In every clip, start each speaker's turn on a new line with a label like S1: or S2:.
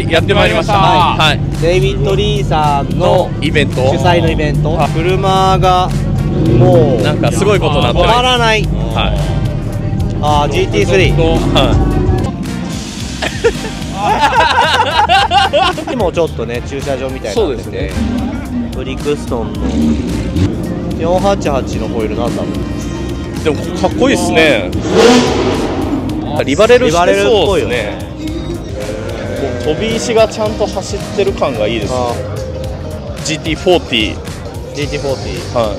S1: はいやってまいりました。
S2: は
S1: はい。
S2: デイビッド・リーさんの
S1: イベント。
S2: 主催のイベント。
S1: はい
S2: 車がもう
S1: なんかすごいことになって
S2: 止まらない。
S1: は
S2: あー GT3
S1: い。は
S2: でもちょっとね駐車場みたいになってて。
S1: そうです
S2: ブリクストンの。488のホイールなんだろう。
S1: いでもかっこいいですね。リバレルしてそうですね飛び石がちゃんと走ってる感がいいですね。
S2: あ
S1: GT40
S2: GT40
S1: は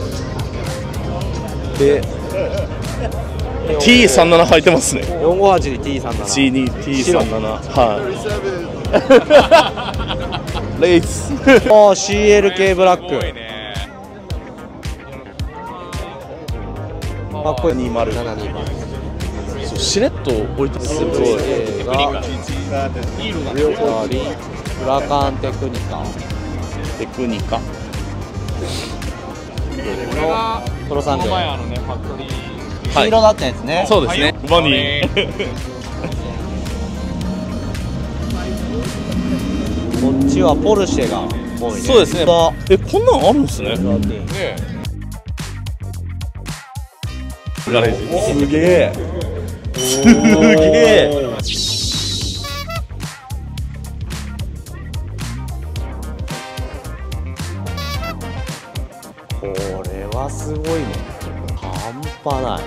S1: い。で T37 入ってますね。
S2: 458に T37
S1: C2T37 はい。レース。
S2: あー CLK ブラック。かっこいい。
S1: 20
S2: 720
S1: そうしれっと置いてす。ごい。
S2: テクニカフラカンテクニカ
S1: テクニカ
S2: のトロサング
S3: 前あのね
S2: 黄色だったやつねはい
S1: そうですね馬に
S2: こっちはポル。シェが多いね
S1: そうですねえこんなんあるんですね
S3: ね
S1: ガレージすげえすげえ。
S2: これはすごい。ね半端ない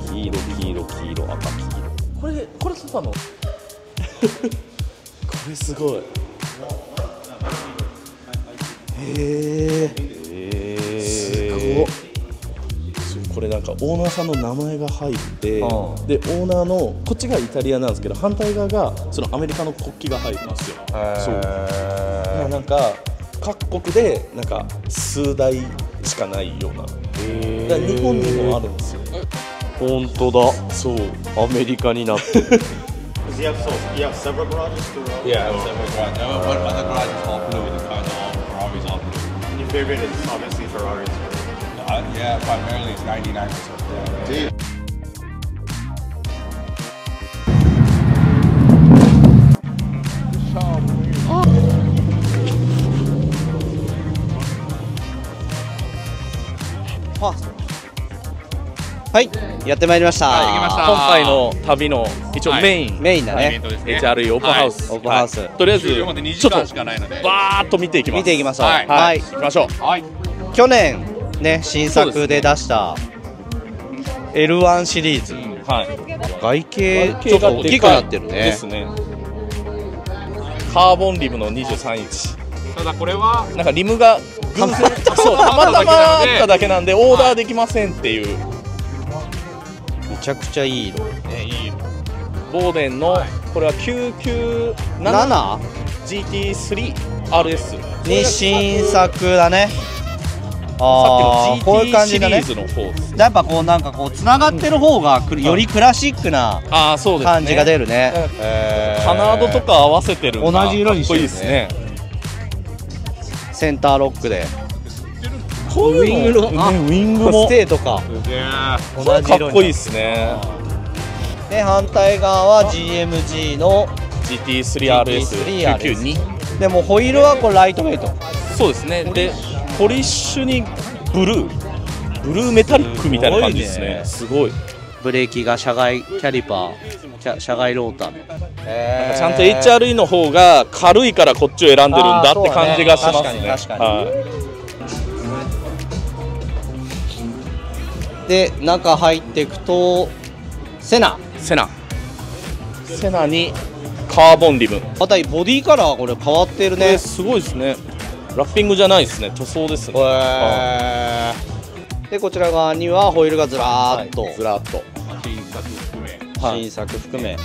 S1: 黄色黄色黄色赤黄色これこれソファのこれすごいなんかオーナーさんの名前が入ってで
S2: うん
S1: オーナーのこっちがイタリアなんですけど反対側がそのアメリカの国旗が入るんですよそうなんか各国でなんか数台しかないような日本にもあるんですよ
S2: 本当だ
S1: そう
S2: アメリカになってる
S4: he have so you have several garages throughout?
S3: Yeah, it was separate garage. Uh, but other garage is all blue. The kind of Ferrari's all blue.
S4: And your favorite is obviously Ferraris.
S3: Uh, yeah, primarily it's 99% Ferrari.
S2: ファーストはいやってまいりました。
S3: はいました。
S1: 今回の旅の一応
S3: はい。
S1: メイン、
S2: メインだね。
S3: ね。
S1: HRE オープンハウス、
S2: はいオープンハウス。
S1: はい。とりあえず
S3: 終了まで。2
S1: ちょっと。バーッと見ていきます。
S2: 見ていきましょう。
S3: はい。
S2: はい。
S1: 行きましょう。
S3: はい。
S2: 去年ね新作で出した L1 シリーズ。
S1: はい。
S2: 外形ちょっと大きくなってる
S1: で
S2: ね
S1: すね。カーボンリムの23インチ。
S3: ただこれは
S1: なんかリムが偶然 そうたまたまあっただけなんでオーダーできませんっていう。
S2: めちゃくちゃいい色。
S3: ねいい。
S1: ボーデンのこれは 997GT3RS
S2: に新作だね
S1: さっきの
S2: こういう感
S1: GT シ
S2: じだね。
S1: リーズの方です
S2: やっぱこうなんかこうつながってる方がくるよりクラシックな感じが出るね。
S1: カナードとか合わせてる
S2: 同じ色にしてる
S1: ですね。
S2: センターロックで。
S1: こういう
S2: ウィングのあ
S1: ねウィングも。
S2: ステーとか。同じ色に。
S1: かっこいいですね。
S2: で反対側は GMG の
S1: GT3RS992
S2: でもホイールはこれライトウェイト。
S1: そうですね。でポリッシュにブルーブルーメタリックみたいな感じですね。すごい
S2: ブレーキが車外キャリパー車外ローターみたいな。へー
S1: ちゃんと HRE の方が軽いからこっちを選んでるんだって感じがしますね。
S2: そうね確かに確かに。
S1: はい。
S2: で中入っていくとセナ。
S1: セナ。セナに。カーボンリム。
S2: またボディカラーこれ変わってるね。
S1: すごいですねラッピングじゃないですね。塗装ですね。
S2: でこちら側にはホイールがずらーっと、
S1: ずらっと。
S3: 新作含め。
S1: はい
S2: 新作含め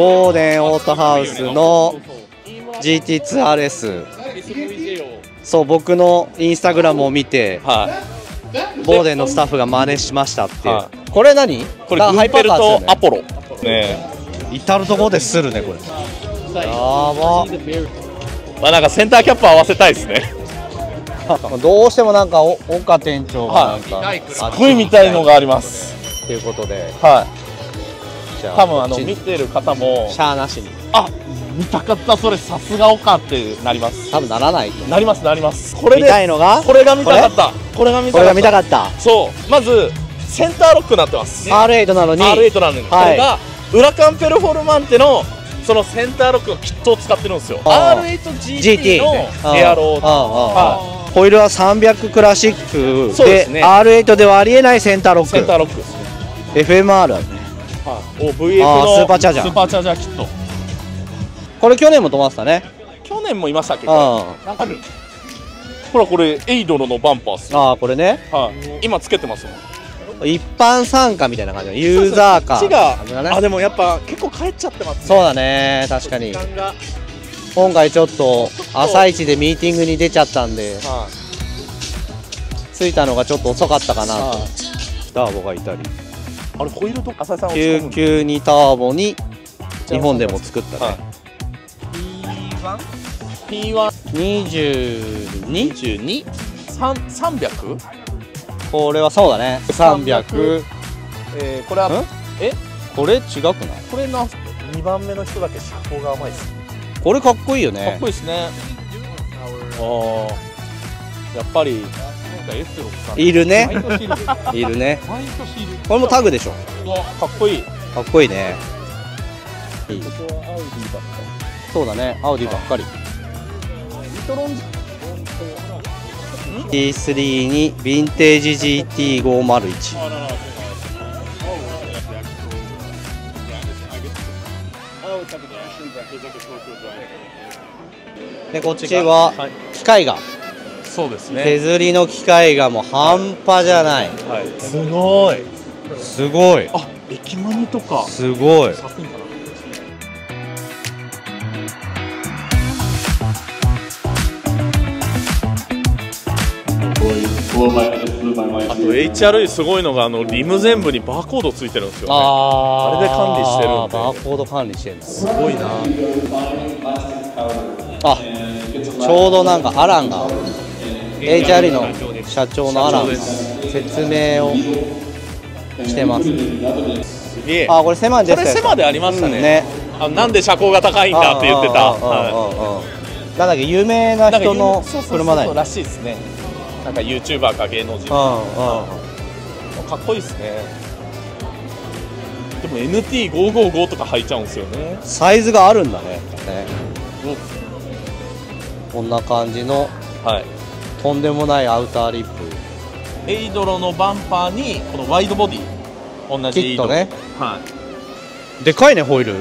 S2: ボーデンオートハウスの GT2RS そう僕のインスタグラムを見て
S1: はい。
S2: ボーデンのスタッフが真似しましたっていう、
S1: は
S2: これ何？
S1: これ
S2: ハイパーカーですよね。
S1: とアポロ。ね
S2: 至る所でするねこれ。やば。
S1: まあなんかセンターキャップ合わせたいですね。
S2: どうしてもなんかお岡店長がなんか、
S1: すっごい見たいのがあります。
S2: っていうことで。
S1: はい多分あの見てる方も
S2: シャアなしに。
S1: あ見たかったそれさすが岡ってなります。
S2: 多分ならない
S1: なりますなります。これ
S2: 見
S1: で
S2: たいのが？
S1: これが見たかった。これが見たかった。そう。まずセンターロックになってます。
S2: R8 なのに。
S1: R8 なのに、こ
S2: はい。
S1: れがウラカンペルフォルマンテのそのセンターロックのキットを使ってるんですよ。
S2: あー
S1: R8GT のエアローは
S2: ホイールは300クラシック。で
S1: ですね。
S2: R8 ではありえないセンターロック。
S1: センターロックですね
S2: だね
S1: お VF
S2: あー
S1: の
S2: スーパーチャージャー。
S1: スーパーチャージャーキット。
S2: これ去年も止まってたね。
S1: 去年もいましたっけ？
S2: うん。
S1: これ
S2: あ
S1: ある。ほらこれエイドロのバンパーっす
S2: あーこれね。
S1: はい。今つけてますもん。
S2: 一般参加みたいな感じのユーザーか。ね。
S1: あでもやっぱ結構帰っちゃってますね。
S2: そうだね確かに。今回ちょっと朝一でミーティングに出ちゃったんで
S1: はい。
S2: 着いたのがちょっと遅かったかなと。
S1: はい。
S2: ターボがいたり
S1: あれホイールとか浅井さん落ち込むんで
S2: 992ターボに日本でも作った
S1: は
S2: ね
S1: い P1
S2: 22
S1: 22 300
S2: これはそうだね。300
S1: えー、これは
S2: ん？
S1: え？
S2: これ違くない？
S1: これな2番目の人だけ車高が甘いです。
S2: これかっこいいよ
S1: かっ
S2: ね
S1: こいいですね。ああやっぱりかエステロックさん
S2: いるね。
S1: 毎年いる。
S2: いるね。
S1: 毎年いる。
S2: これもタグでしょ。
S1: かっこいい。
S2: かっこいいね。いいそうだね。アウディばっかり。T3 にヴィンテージ GT501 でこっちは
S1: はい。
S2: 機械が
S1: そうですね。
S2: 削りの機械がもう半端じゃない。
S1: はい。すごい。
S2: すごい。
S1: あ駅マニとか。
S2: すごい。
S1: あと HRE すごいのがあのリム全部にバーコードついてるんですよ、ね、
S2: あー。
S1: あれで管理してるんで。
S2: バーコード管理してるんです
S1: すごいな。
S2: あちょうどなんかアランが HRE の社長のアランが説明をしてます。あこれ狭いです
S1: これ狭でありましたね,、
S2: うんね。
S1: あなんで車高が高いんだって言ってた、
S2: なんだっけ有名な人の車だよね
S1: らしいですね。なんか YouTuber か芸能人。かっこいいですね。でも NT555 とか履いちゃうんですよね。
S2: サイズがあるんだねね。こんな感じの
S1: はい
S2: とんでもないアウターリップ。
S1: エイドロのバンパーにこのワイドボディ。同じエイド。
S2: ね
S1: はい。
S2: でかいねホイール。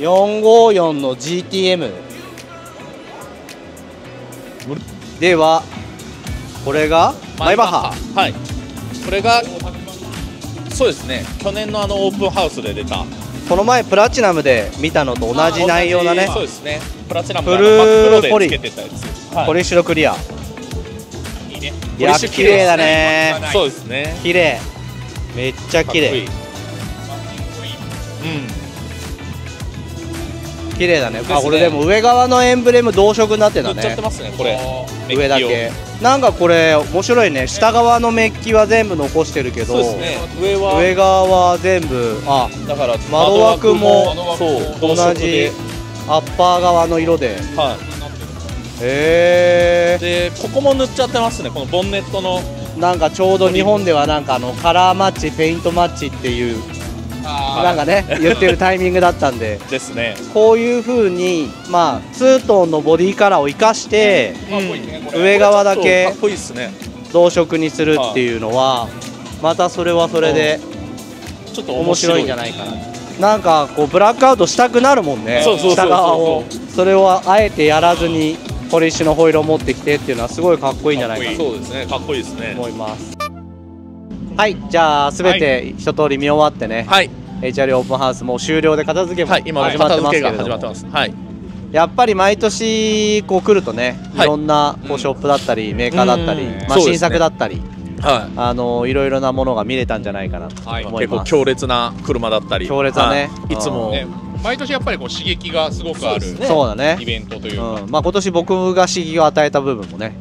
S2: 2122454の GTM ではこれがマイバッハ。
S1: はい。これがそうですね。去年のあのオープンハウスで出た。
S2: この前プラチナムで見たのと同じ内容だね。
S1: そうです。ね。プラチナムの真っ黒で
S2: ポリ
S1: つけてたやつ、はい。
S2: ポリッシュドクリア。
S1: いいね。
S2: いや綺麗だね。
S1: そうですね。
S2: 綺麗。めっちゃ綺麗。
S1: うん
S2: 綺麗だね。あこれでも上側のエンブレム同色になってんだね。
S1: 塗っちゃってますねこれ。
S2: 上だけ。なんかこれ面白いね。下側のメッキは全部残してるけど
S1: ね。上は
S2: 上側は全部あ
S1: だから
S2: 窓枠も同じ
S1: で。
S2: アッパー側の色で。
S1: は
S2: へ
S1: いでここも塗っちゃってますね。このボンネットの。
S2: えなんかちょうど日本ではなんかあのカラーマッチペイントマッチっていうなんかね言ってるタイミングだったんで。
S1: ですね。
S2: こういう風にまあツートンのボディカラーを生かして上側だけ同色にするっていうのはまたそれはそれで
S1: ちょっと
S2: 面
S1: 面白い
S2: んじゃないかな。なんかこうブラックアウトしたくなるもんね。下側を。それをあえてやらずにポリッシュのホイールを持ってきてっていうのはすごいかっこいいんじゃないかな。と
S1: そうですね。かっこいいですね。
S2: 思います。はい。じゃあすべて一通り見終わってね、
S1: はい
S2: HR オープンハウスもう終了で片付けも
S1: はい今
S2: 始まってますけれども、
S1: 片付けが始まってます。はい。
S2: やっぱり毎年こう来るとね、い、
S1: はい。
S2: ろんなこうショップだったりメーカーだったり、
S1: うん。
S2: まあ、新作だったり、
S1: はい。
S2: あのいろいろなものが見れたんじゃないかなと
S3: はい
S2: 思い。ます、
S1: 結構強烈な車だったり。
S2: 強烈だね。
S1: はい。いつも。
S3: ね、毎年やっぱりこう刺激がすごくある
S1: そうですね
S2: そうだね。
S3: イベントというか、
S2: うん。まあ、今年僕が刺激を与えた部分もね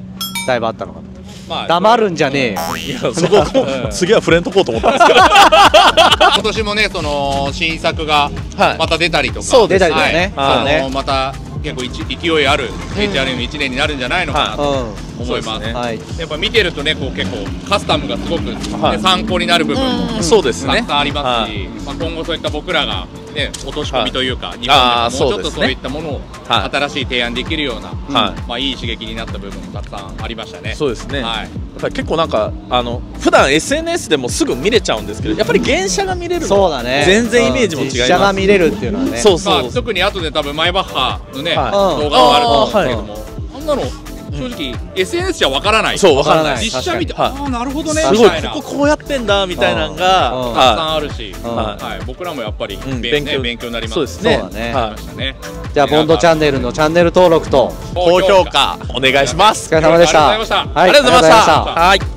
S2: だいぶあったのかな
S3: まあ
S2: 黙るんじゃねえよ。
S1: いやそこ
S3: うん。
S1: 次は触れんとこうと思ったんですけど
S3: 今年もねその新作が
S1: はい。
S3: また出たりとか、
S1: そう
S2: ですね出たりとかね。
S3: はい。
S2: そうね。
S3: あのまた結構勢いある HRM の1年になるんじゃないのかなと。
S2: う
S3: 思います,、
S1: ね。
S2: んはい。
S3: やっぱ見てるとねこう結構カスタムがすごく、ね
S1: はい。
S3: 参考になる部分も
S1: そうですね。
S3: たくさんありますし、
S1: はい。
S3: まあ、今後そういった僕らが、ね、落とし込みというか、日本でももうちょっと
S1: そう
S3: いったものを
S1: はい
S3: 新しい提案できるような、
S1: はい。
S3: まあ、いい刺激になった部分もたくさんありましたね。
S1: そうですね、
S3: はい。
S1: やっぱり結構なんかあの普段 SNS でもすぐ見れちゃうんですけどやっぱり原車が見れるの
S2: そうだね。
S1: 全然イメージも違います。
S2: 実写が見れるっていうのはね。
S1: そうそう、
S3: まあ、特に後で多分マイバッハのね、
S1: はい。
S3: 動画があると思うんですけど
S1: あ
S3: も、あんなの正直、SNS じゃわからない。
S1: そうわからない。
S3: 実写見て、ああなるほどね
S1: すごい。
S3: みたいな。
S1: こここうやってんだみたいなのが、
S3: たくさん
S1: は
S3: あるし、
S2: うん。
S3: はい。僕らもやっぱり、
S1: うん。
S3: べ
S1: 勉強。
S3: ね勉強になります。
S1: そうです
S3: ね。
S2: じゃあボンドチャンネルのチャンネル登録と
S1: い、高評価。お願いします。
S2: お疲れ様でした。
S3: ありがとうございました。
S2: はい。
S1: ありがとうございました。
S2: ありがとうございました。
S1: はい「